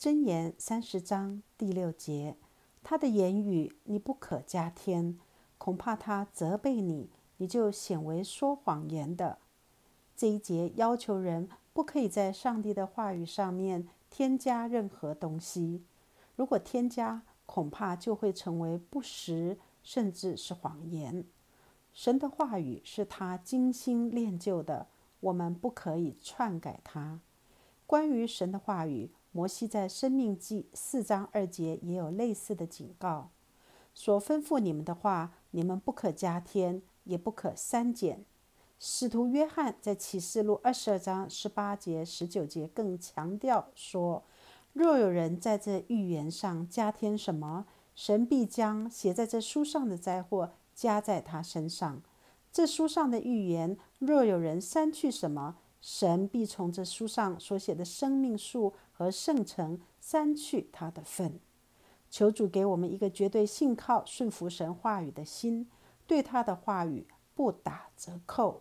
箴言三十章第六节，他的言语你不可加添，恐怕他责备你，你就显为说谎言的。这一节要求人不可以在上帝的话语上面添加任何东西，如果添加，恐怕就会成为不实，甚至是谎言。神的话语是他精心练就的，我们不可以篡改它。关于神的话语。摩西在《生命记》四章二节也有类似的警告：“所吩咐你们的话，你们不可加添，也不可删减。”使徒约翰在《启示录》二十二章十八节、十九节更强调说：“若有人在这预言上加添什么，神必将写在这书上的灾祸加在他身上；这书上的预言，若有人删去什么，神必从这书上所写的生命树。”和圣城删去他的份，求主给我们一个绝对信靠、顺服神话语的心，对他的话语不打折扣。